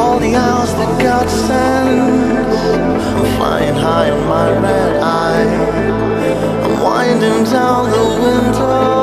all the hours that God sends. I'm flying high on my red eye. I'm winding down the Your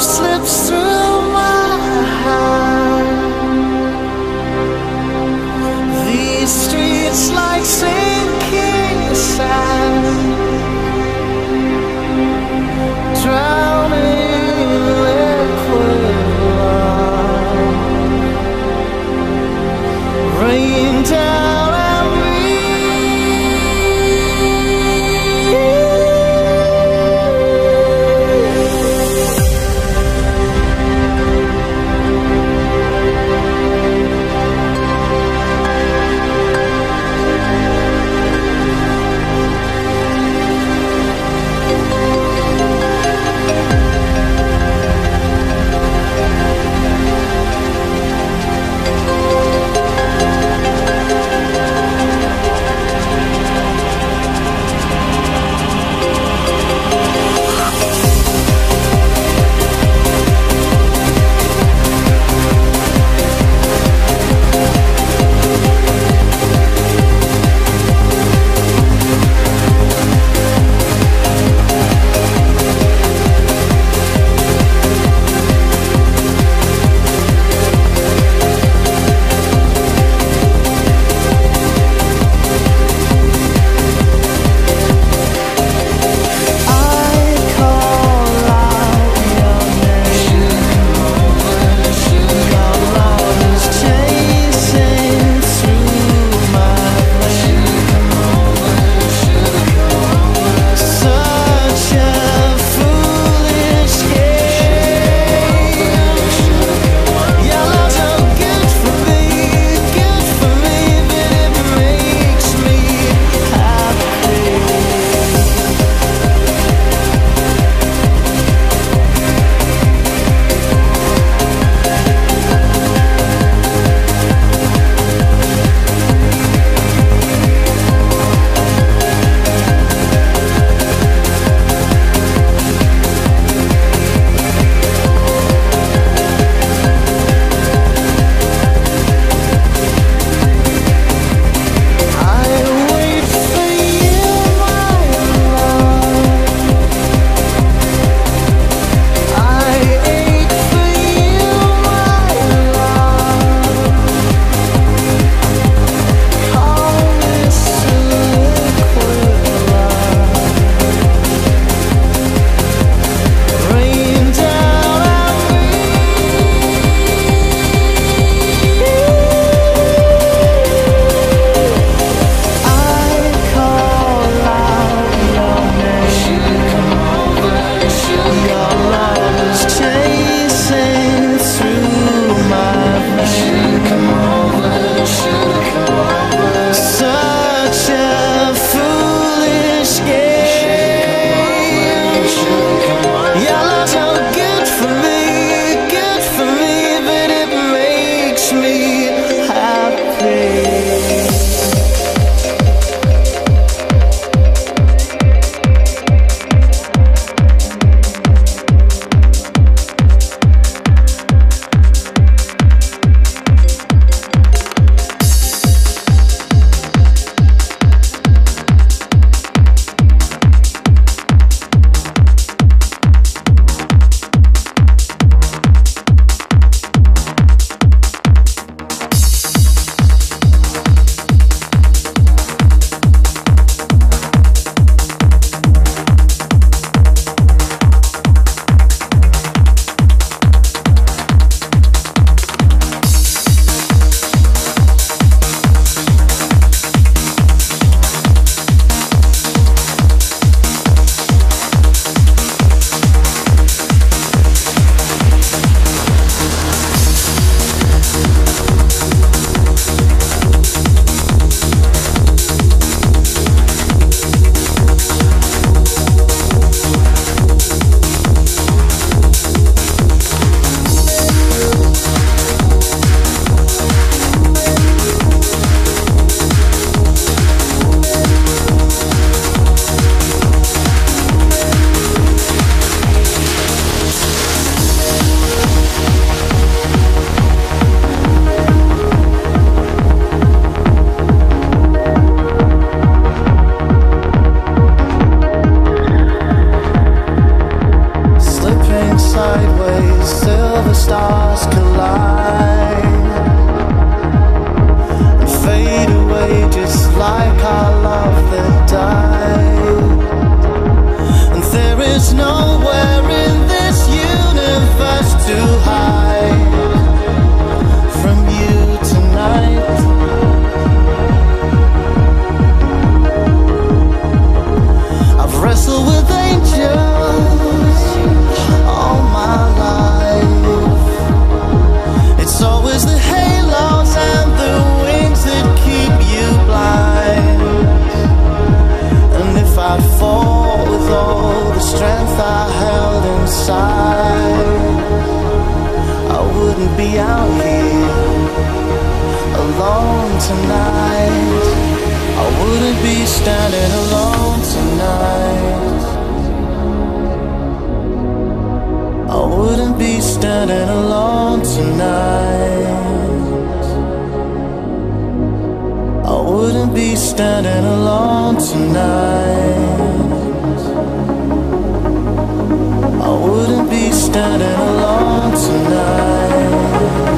life's tonight. I wouldn't be standing alone tonight. I wouldn't be standing alone tonight. I wouldn't be standing alone tonight. I wouldn't be standing alone tonight.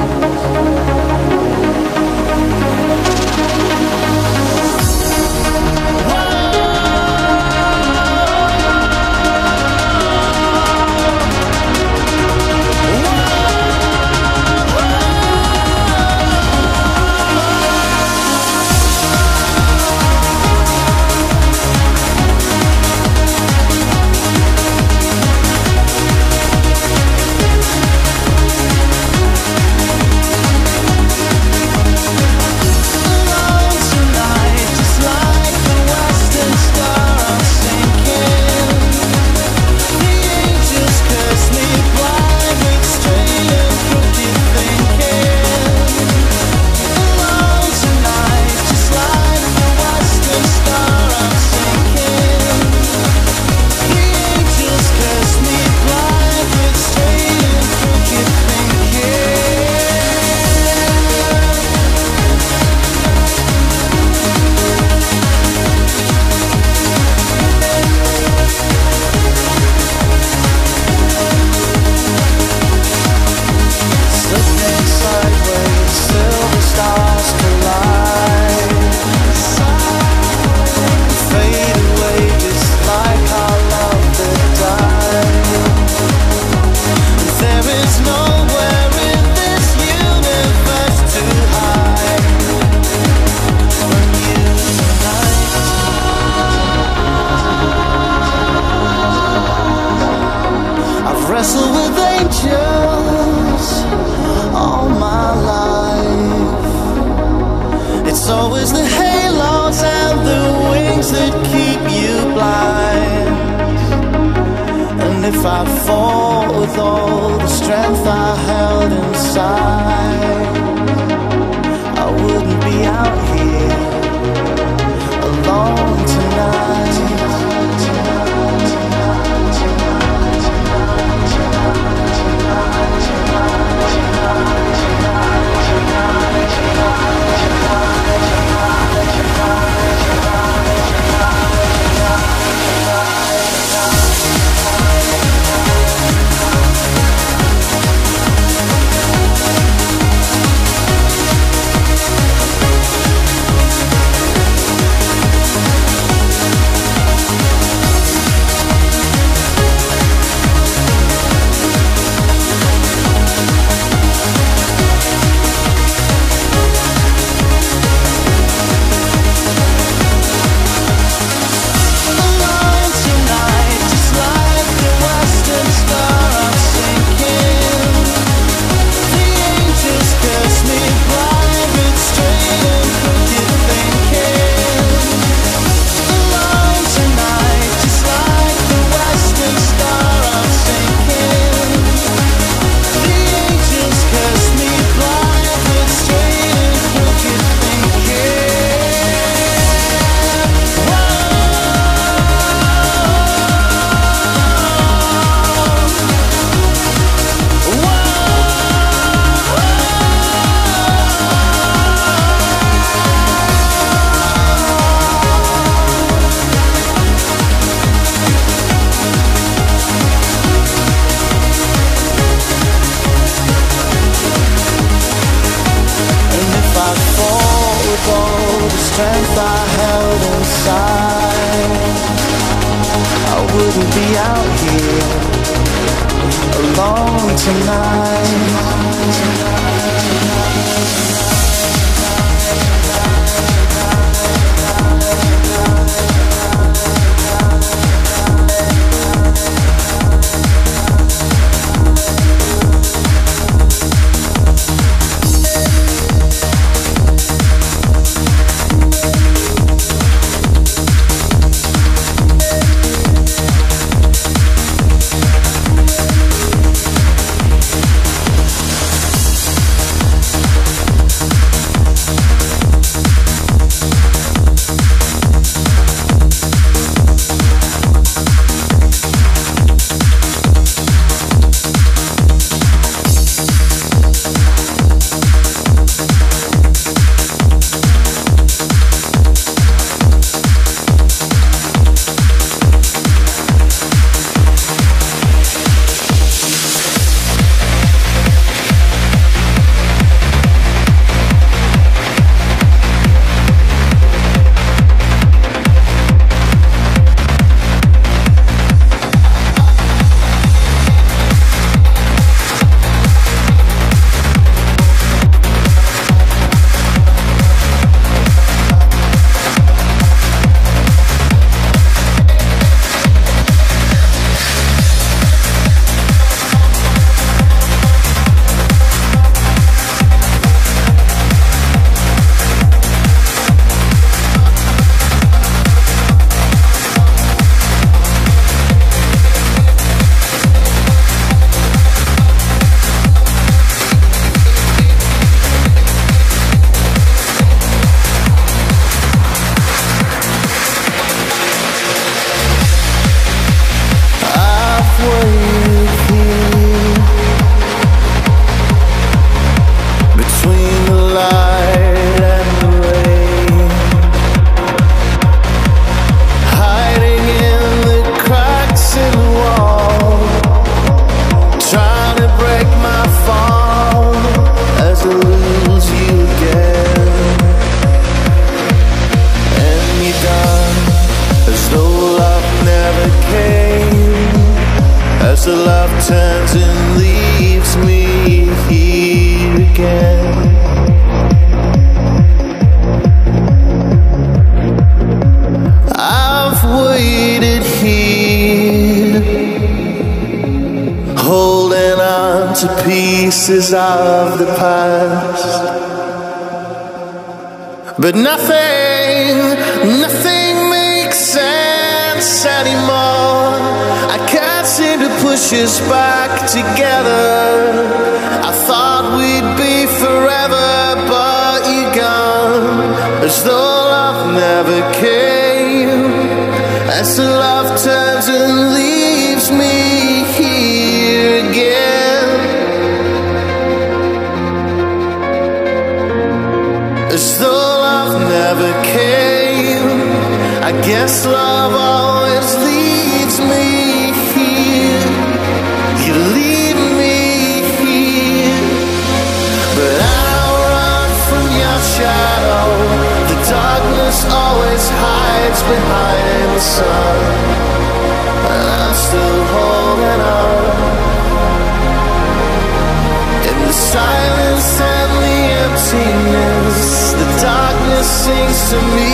to me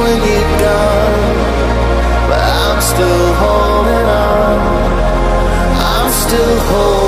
when you're gone, but I'm still holding on. I'm still holding. on.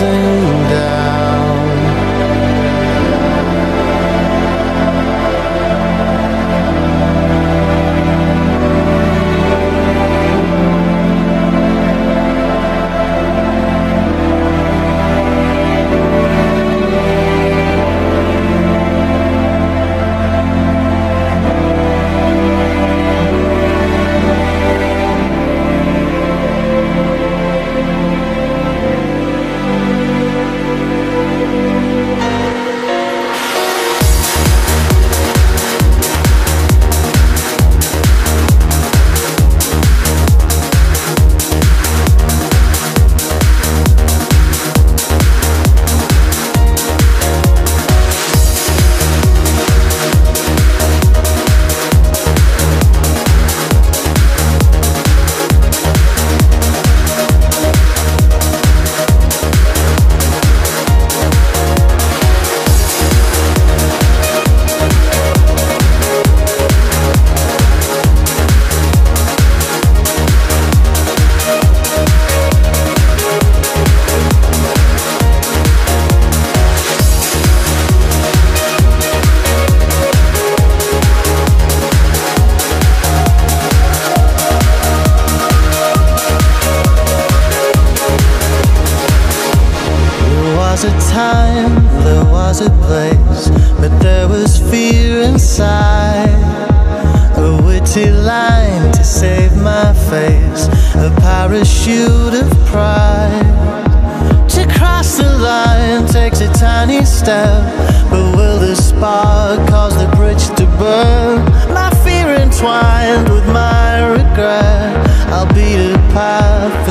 Closing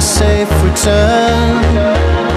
safe return.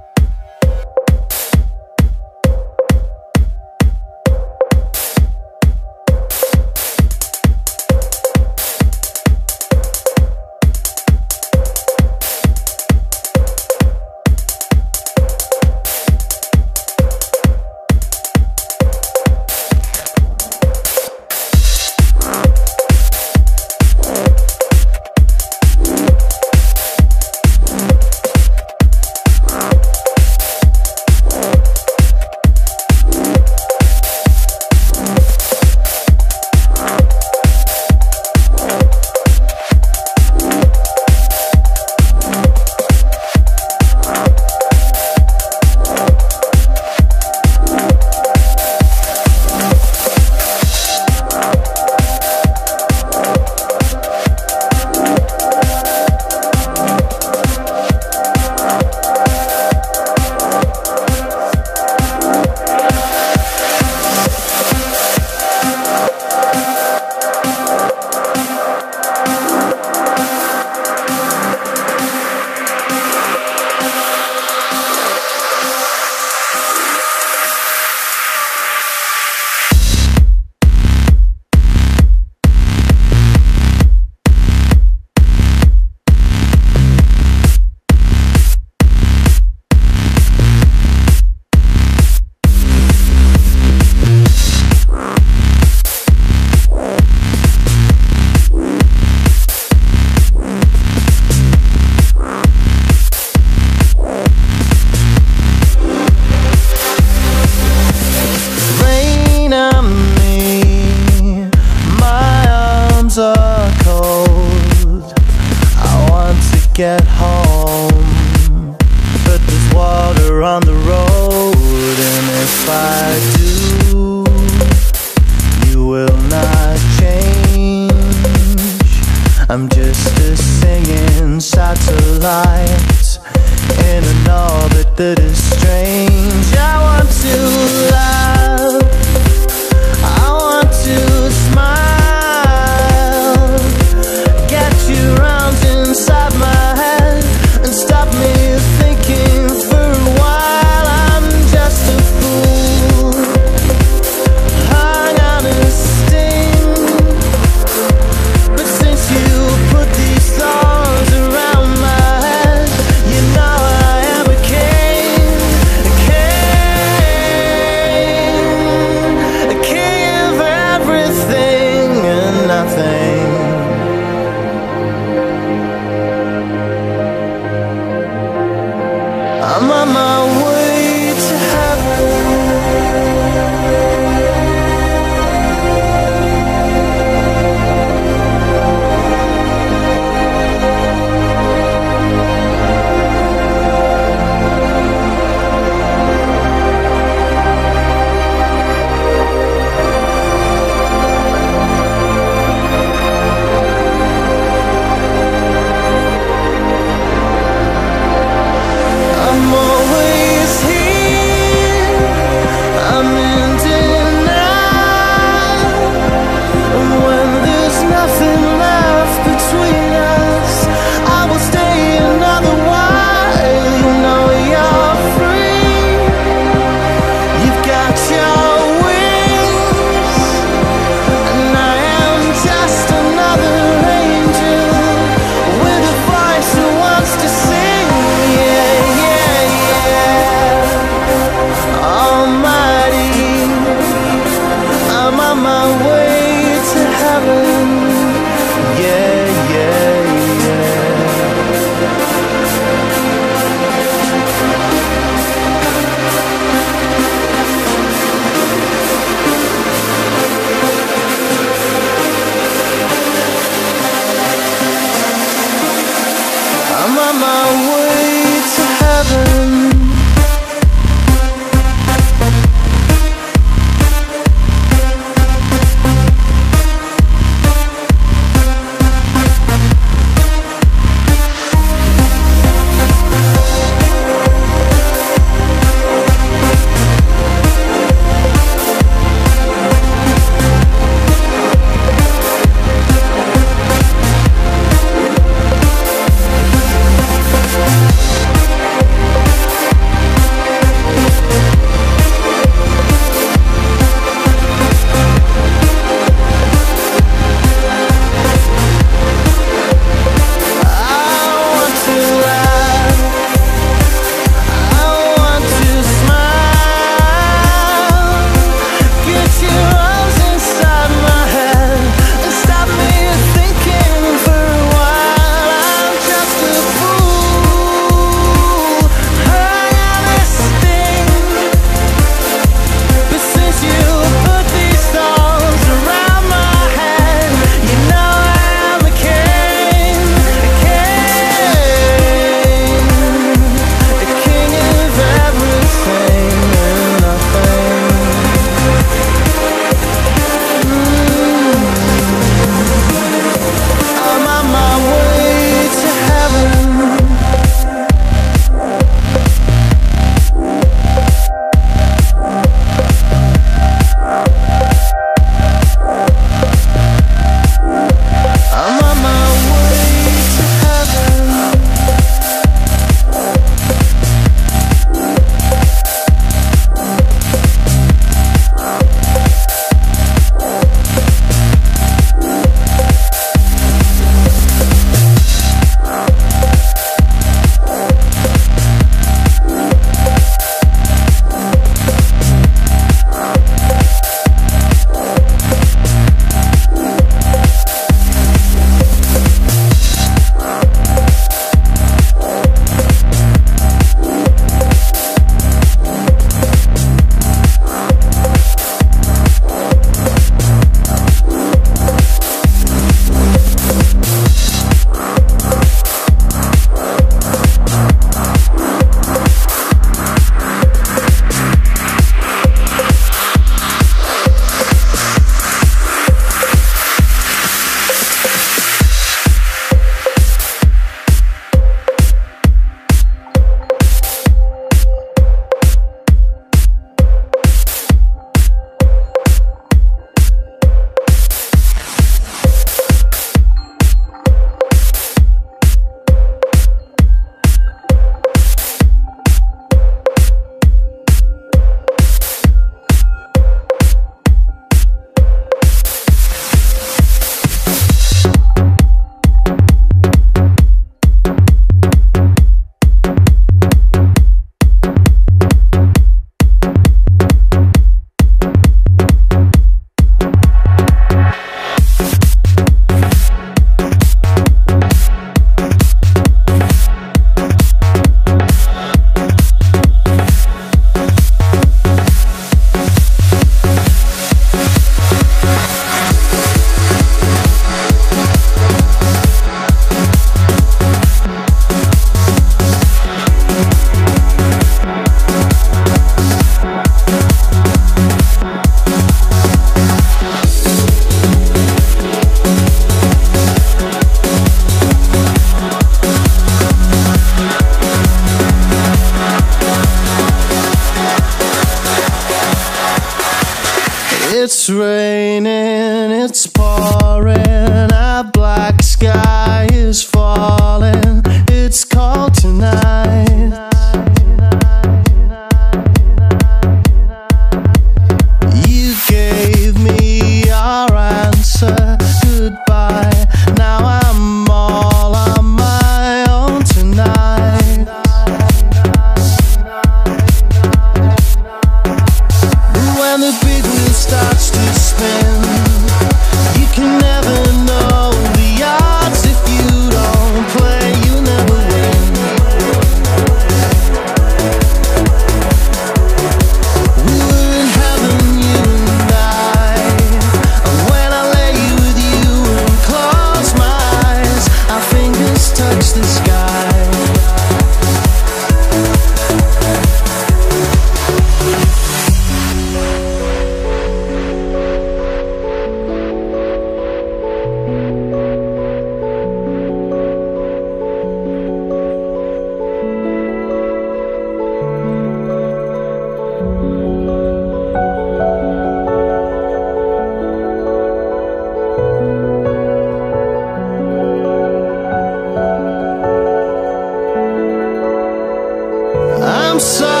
I'm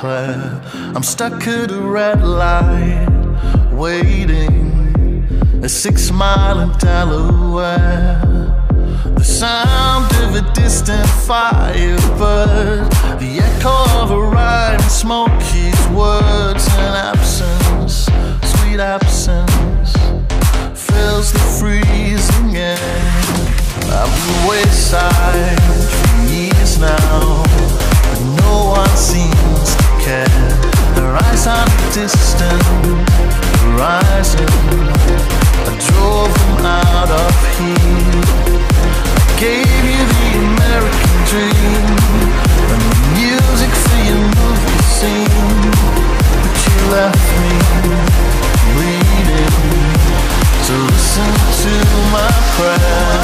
St. I'm stuck at a red light, waiting. A six mile in Delaware. The sound of a distant firebird. The echo of a rhyme, Smokey's words and absence, sweet absence, fills the freezing air. I've been wayside for years now, no one seems to care. Their eyes on a distant horizon. I drove them out of here. I gave you the American dream and the music for your movie scene, but you left me bleeding. So listen to my prayer.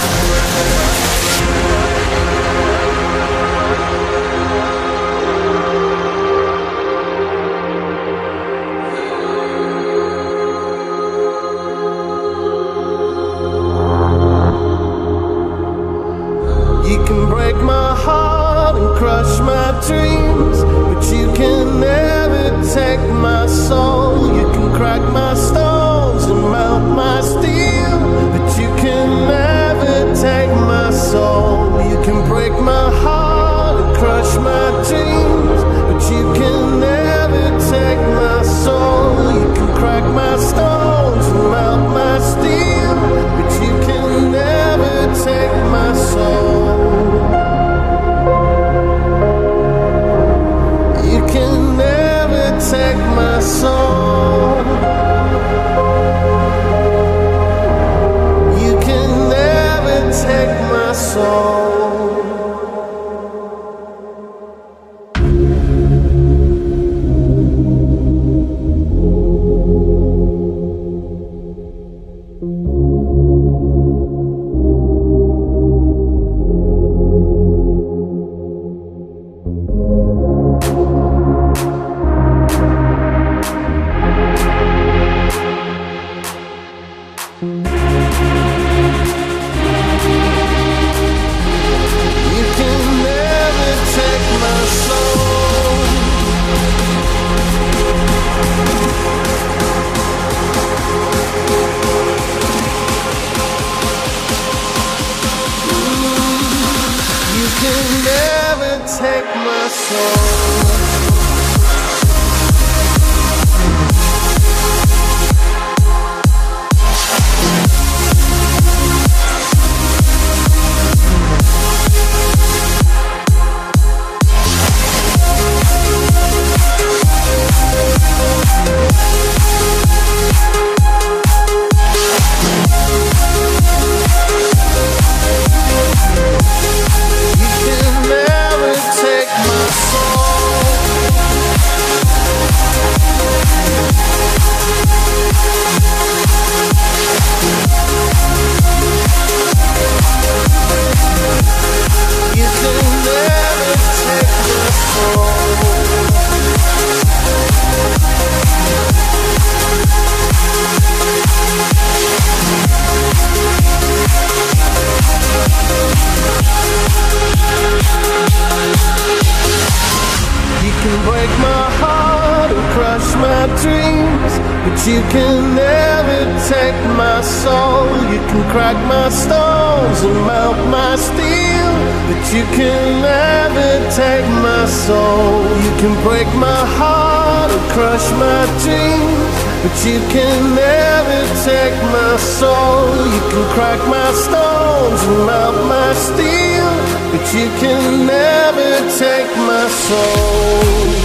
My heart and crush my dreams, but you can never take my soul. You can crack my stones and melt my steel, but you can never take my soul. You can break my heart crack my stones and melt my steel, but you can never take my soul. You can break my heart and crush my dreams, but you can never take my soul. You can crack my stones and melt my steel, but you can never take my soul.